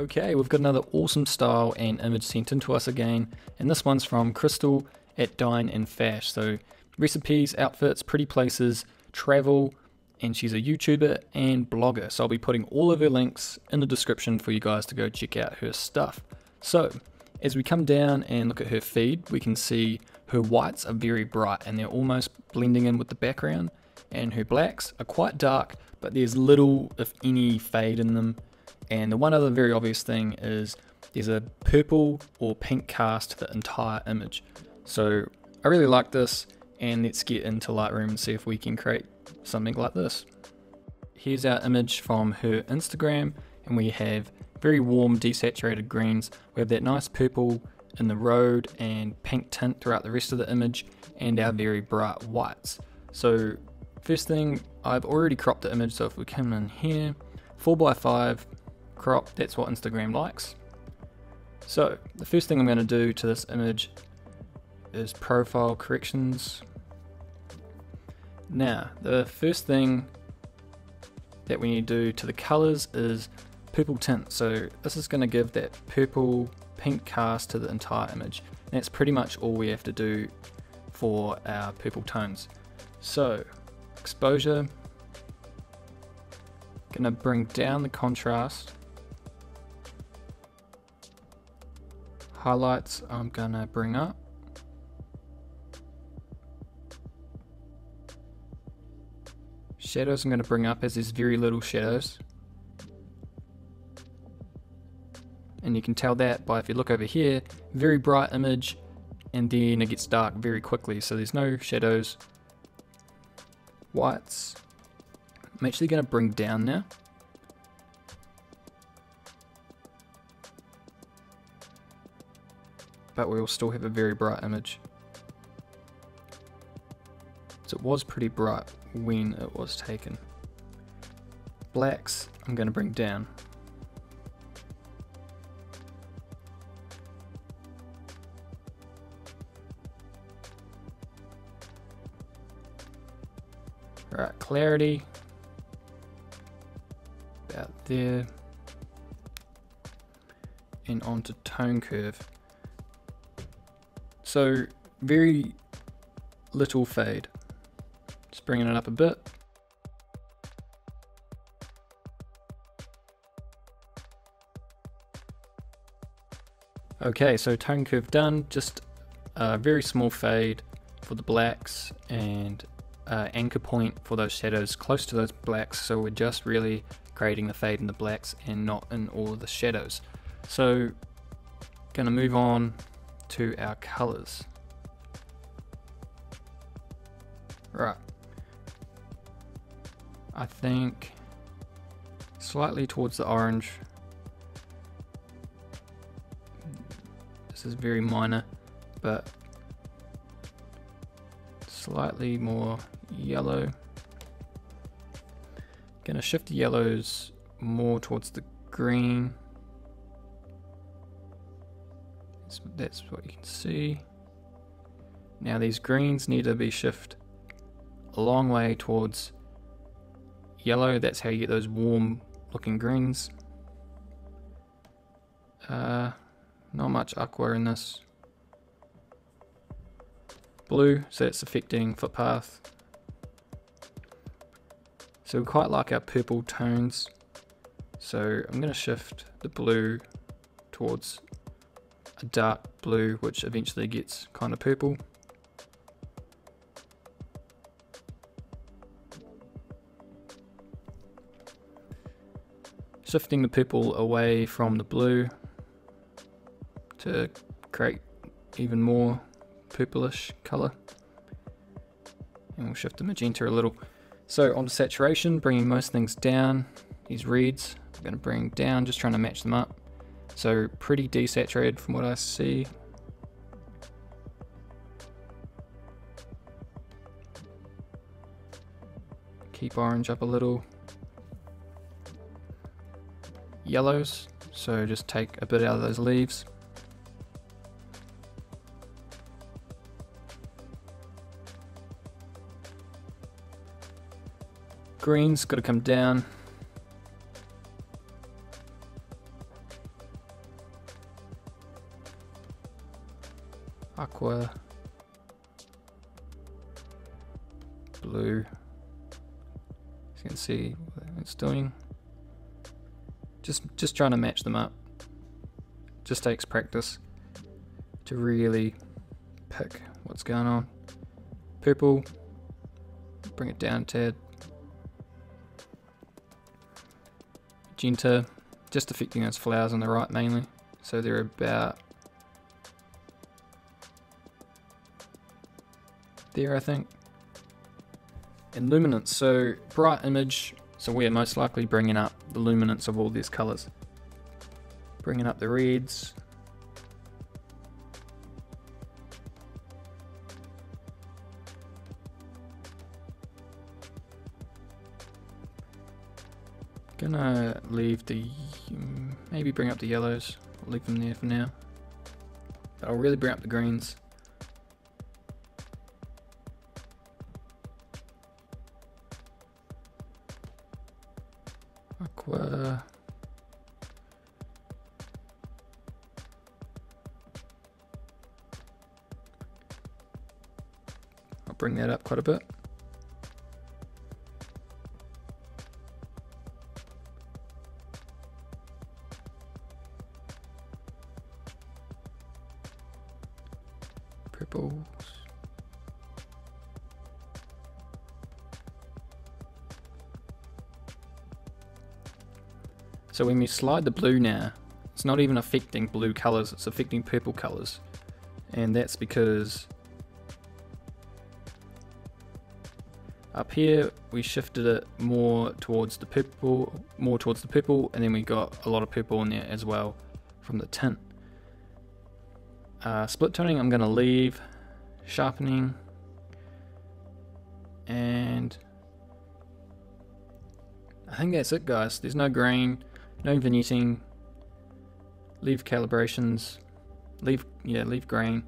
Okay, we've got another awesome style and image sent in to us again, and this one's from Crystal at Dine and Fash. So, recipes, outfits, pretty places, travel, and she's a YouTuber and blogger. So, I'll be putting all of her links in the description for you guys to go check out her stuff. So, as we come down and look at her feed, we can see her whites are very bright and they're almost blending in with the background, and her blacks are quite dark, but there's little, if any, fade in them and the one other very obvious thing is there's a purple or pink cast to the entire image. So I really like this and let's get into Lightroom and see if we can create something like this. Here's our image from her Instagram and we have very warm desaturated greens. We have that nice purple in the road and pink tint throughout the rest of the image and our very bright whites. So first thing, I've already cropped the image so if we come in here, 4x5 crop, that's what Instagram likes. So the first thing I'm going to do to this image is profile corrections. Now, the first thing that we need to do to the colors is purple tint. So this is going to give that purple pink cast to the entire image. And that's pretty much all we have to do for our purple tones. So exposure, going to bring down the contrast highlights I'm gonna bring up. Shadows I'm gonna bring up as there's very little shadows. And you can tell that by if you look over here, very bright image, and then it gets dark very quickly, so there's no shadows. Whites. I'm actually gonna bring down now. But we will still have a very bright image. So it was pretty bright when it was taken. Blacks I'm going to bring down. Right, clarity about there and onto tone curve. So very little fade. Just bringing it up a bit. Okay, so tone curve done, just a very small fade for the blacks and uh, anchor point for those shadows close to those blacks so we're just really creating the fade in the blacks and not in all the shadows. So gonna move on to our colors. Right. I think slightly towards the orange. This is very minor, but slightly more yellow. Gonna shift the yellows more towards the green. That's what you can see. Now these greens need to be shifted a long way towards yellow. That's how you get those warm looking greens. Uh, not much aqua in this. Blue, so it's affecting footpath. So we quite like our purple tones. So I'm going to shift the blue towards a dark blue which eventually gets kind of purple. Shifting the purple away from the blue to create even more purplish colour. And we'll shift the magenta a little. So onto saturation, bringing most things down. These reds, I'm going to bring down, just trying to match them up. So pretty desaturated from what I see. Keep orange up a little. Yellows, so just take a bit out of those leaves. Green's got to come down. Aqua, blue. As you can see it's doing. Just just trying to match them up. Just takes practice to really pick what's going on. Purple, bring it down a tad. Magenta, just affecting those flowers on the right mainly. So they're about there I think. And luminance, so bright image, so we're most likely bringing up the luminance of all these colors. Bringing up the reds. Gonna leave the, maybe bring up the yellows, leave them there for now. But I'll really bring up the greens. Bring that up quite a bit. So when we slide the blue now, it's not even affecting blue colors, it's affecting purple colors. And that's because up here we shifted it more towards the purple, more towards the purple, and then we got a lot of purple in there as well from the tint. Uh, split toning I'm going to leave, sharpening, and I think that's it guys. There's no grain, no vignetting, leave calibrations, leave, yeah, leave grain.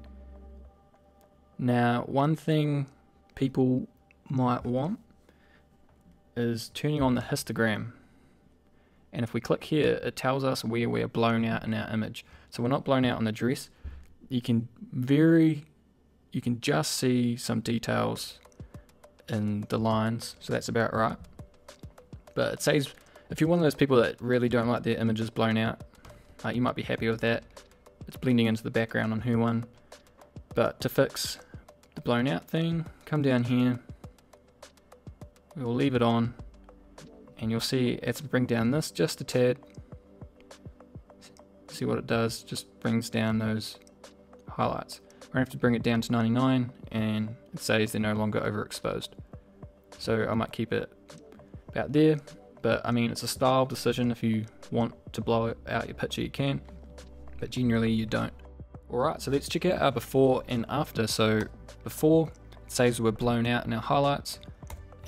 Now, one thing people might want is turning on the histogram. And if we click here, it tells us where we're blown out in our image. So we're not blown out on the dress. You can very, you can just see some details in the lines. So that's about right. But it says if you're one of those people that really don't like their images blown out, uh, you might be happy with that. It's blending into the background on HUone. But to fix the blown out thing, come down here. We'll leave it on. And you'll see it's bring down this just a tad. See what it does, just brings down those highlights. We're gonna have to bring it down to 99 and it says they're no longer overexposed. So I might keep it about there but I mean, it's a style decision. If you want to blow out your picture, you can, but generally you don't. Alright, so let's check out our before and after. So before, it says we're blown out in our highlights,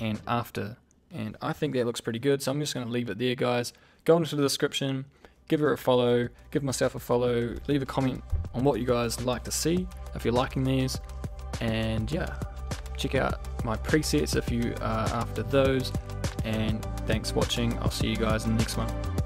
and after. And I think that looks pretty good, so I'm just going to leave it there, guys. Go into the description, give her a follow, give myself a follow, leave a comment on what you guys like to see, if you're liking these, and yeah, check out my presets if you are after those and thanks for watching. I'll see you guys in the next one.